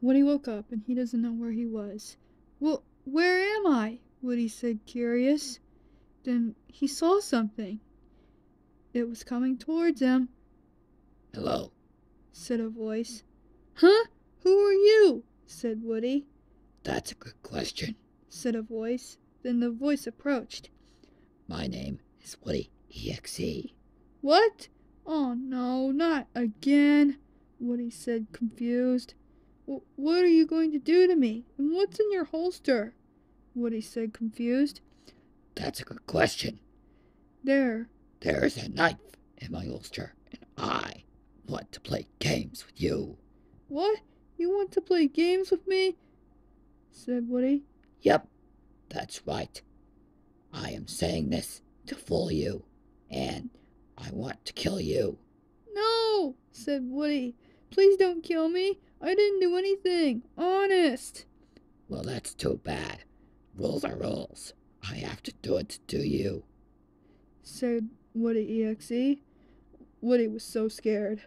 Woody woke up and he doesn't know where he was. Well, where am I? Woody said, curious. Then he saw something. It was coming towards him, Hello. said a voice. Huh? Who are you? said Woody, That's a good question. said a voice. Then the voice approached. My name is Woody EXE. What? Oh no, not again, Woody said, confused. "Wh- What are you going to do to me? And what's in your holster? Woody said, confused. That's a good question. There, There's a knife in my holster, and I want to play games with you. what? You want to play games with me? said Woody. Yep, that's right. I am saying this to fool you, and I want to kill you. No, said Woody. Please don't kill me. I didn't do anything. Honest. Well, that's too bad. Rules are rules. I have to do it to do you. said Woody EXE. Woody was so scared.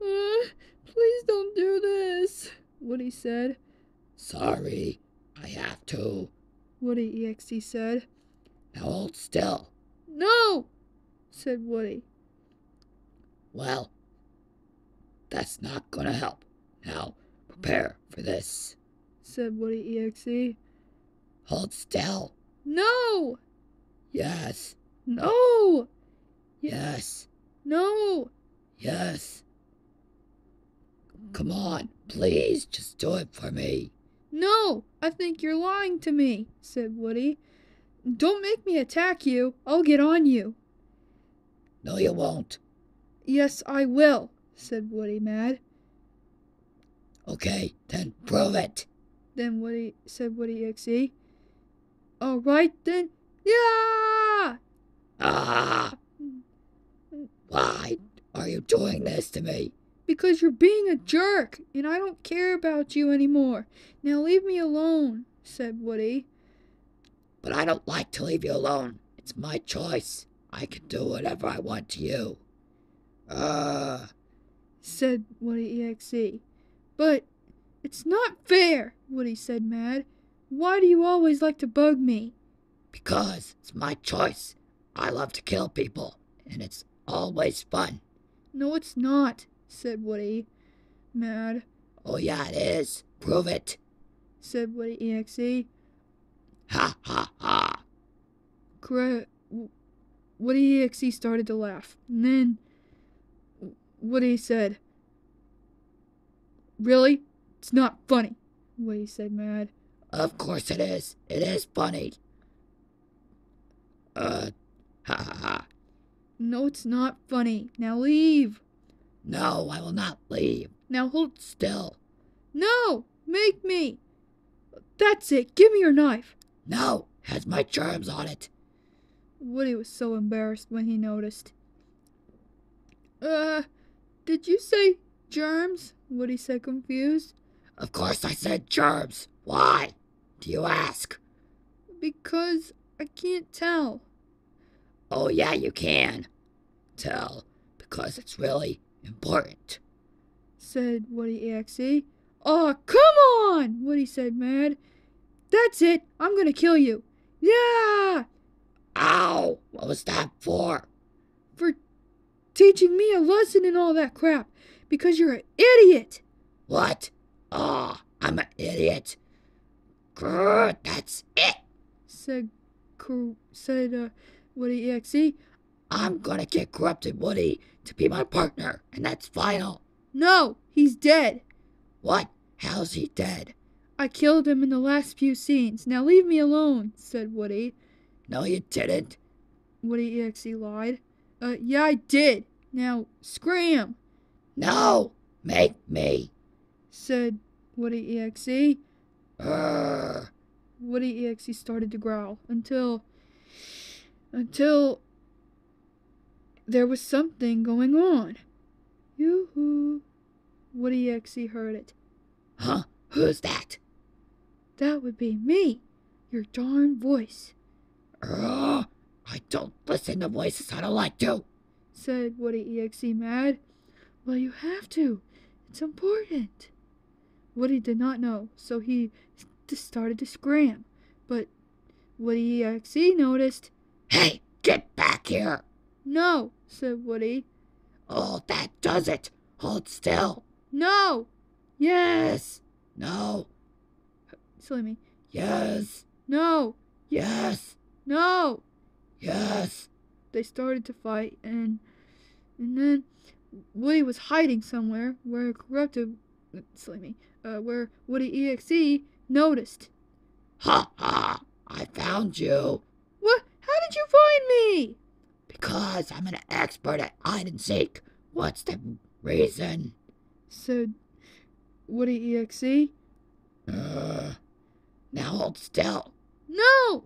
"Uh, please don't do this, Woody said. Sorry, I have to. Woody EXE said. Now hold still. No, said Woody. Well, that's not gonna help. Now, prepare for this. said Woody EXE. Hold still. No, Yes, no, yes, no. yes. Come on, please, just do it for me. No, I think you're lying to me, said Woody. Don't make me attack you. I'll get on you. No, you won't. Yes, I will, said Woody, mad. Okay, then prove it. Then Woody said Woody EXE. All right then. Yeah! Ah! Why are you doing this to me? Because you're being a jerk, and I don't care about you anymore. Now leave me alone, said Woody. But I don't like to leave you alone. It's my choice. I can do whatever I want to you. Uh, said Woody EXE. But it's not fair, Woody said, mad. Why do you always like to bug me? because it's my choice. I love to kill people, and it's always fun. No, it's not, said Woody, mad. Oh, yeah, it is. Prove it. Said Woody EXE. Ha ha ha. Cra- Woody EXE started to laugh. And then Woody said, Really? It's not funny. Woody said, mad. Of course it is. It is funny. Uh, ha ha ha. No, it's not funny. Now leave. No, I will not leave. Now hold. Still. No! Make me! That's it. Give me your knife. No, has my germs on it. Woody was so embarrassed when he noticed. Uh, did you say germs? Woody said, confused. Of course I said germs. Why? Do you ask? Because I can't tell. Oh, yeah, you can. Tell, because it's really important. said Woody EXE. Oh, come on! Woody said, mad. That's it. I'm gonna kill you. Yeah! Ow! What was that? For teaching me a lesson and all that crap. Because you're an idiot. What? Oh, I'm an idiot. Grr, that's it. Said, Cor- said, uh, Woody EXE. I'm gonna get Corrupted Woody to be my partner, and that's final. No, he's dead. What? How's he dead? I killed him in the last few scenes. Now leave me alone, said Woody. No, you didn't. Woody EXE lied. Uh, yeah, I did. Now, scram, No, make me. said Woody EXE. Grr. Woody EXE started to growl until. until. there was something going on. Yoo hoo. Woody EXE heard it. Huh? Who's that? That would be me, your darn voice, Grr. Don't listen to voices I don't like to. said Woody EXE mad. Well, you have to. It's important. Woody did not know, so he just started to scram. But Woody EXE noticed. Hey, get back here! No, said Woody. Oh, that does it. Hold still. No! Yes! No. Silly me. Yes. No! Yes. No! Yes. They started to fight, and and then Woody was hiding somewhere where corrupted, silly me, uh, where Woody EXE noticed. Ha ha! I found you. What? How did you find me? Because I'm an expert at hide and seek. What's the reason? Said Woody EXE. Uh, now hold still. No!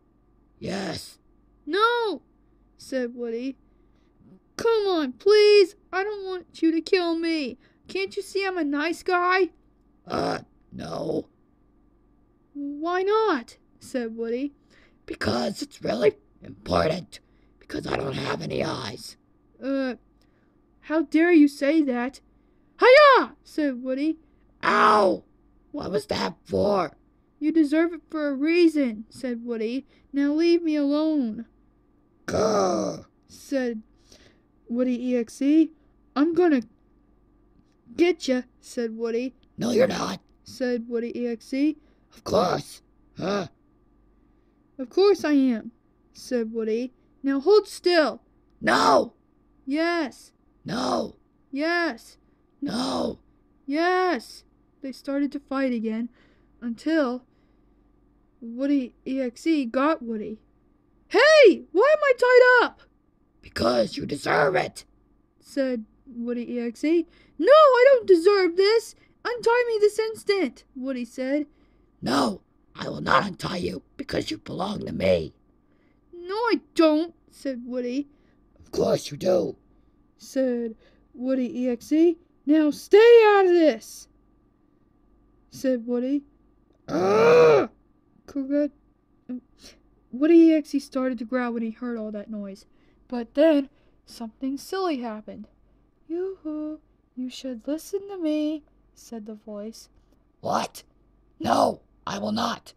Yes. No! said Woody. Come on, please! I don't want you to kill me. Can't you see I'm a nice guy? Uh, no. Why not? said Woody. Because it's really important. Because I don't have any eyes. Uh, how dare you say that? Hiya! said Woody. Ow! What was that for? You deserve it for a reason, said Woody. Now leave me alone, Grr. said Woody EXE. I'm gonna get ya, said Woody. No, you're not. Said Woody EXE. Of course. Huh? Of course I am, said Woody. Now hold still. No! Yes, No! yes, No! yes. They started to fight again until Woody EXE got Woody. Hey, I tied up? Because you deserve it. said Woody EXE. No, I don't deserve this. Untie me this instant, Woody said. No, I will not untie you because you belong to me. No, I don't, said Woody. Of course you do. Said Woody EXE. Now stay out of this, said Woody. Grr. Correct. Woody EXE started to growl when he heard all that noise. But then something silly happened. Yoo-hoo, you should listen to me, said the voice. What? No, I will not.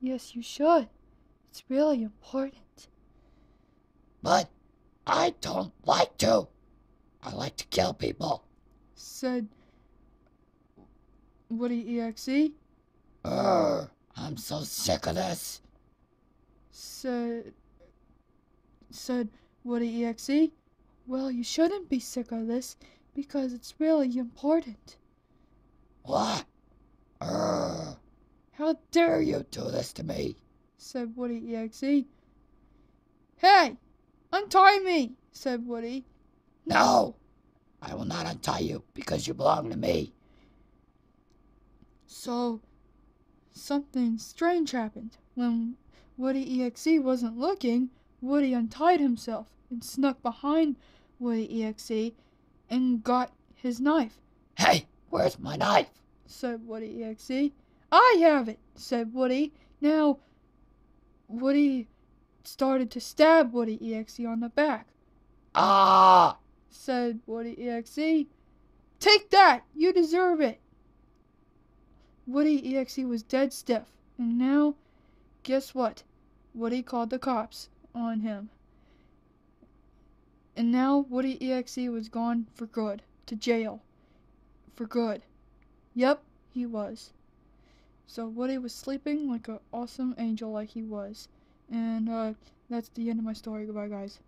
Yes, you should. It's really important. But I don't like to. I like to kill people. Said Woody EXE. Grr. I'm so sick of this. Said said Woody EXE. Well, you shouldn't be sick of this because it's really important. What? How dare you do this to me? said Woody EXE. Hey! Untie me! said Woody. No, I will not untie you because you belong to me. So, something strange happened. When Woody EXE wasn't looking, Woody untied himself and snuck behind Woody EXE and got his knife, Hey, where's my knife? said Woody EXE. I have it, said Woody. Now, Woody started to stab Woody EXE on the back. Ah! said Woody EXE. Take that! You deserve it! Woody EXE was dead stiff, and now, guess what? Woody called the cops on him. And now Woody EXE was gone for good, to jail. For good. Yep, he was. So Woody was sleeping like an awesome angel like he was. And uh, that's the end of my story. Goodbye, guys.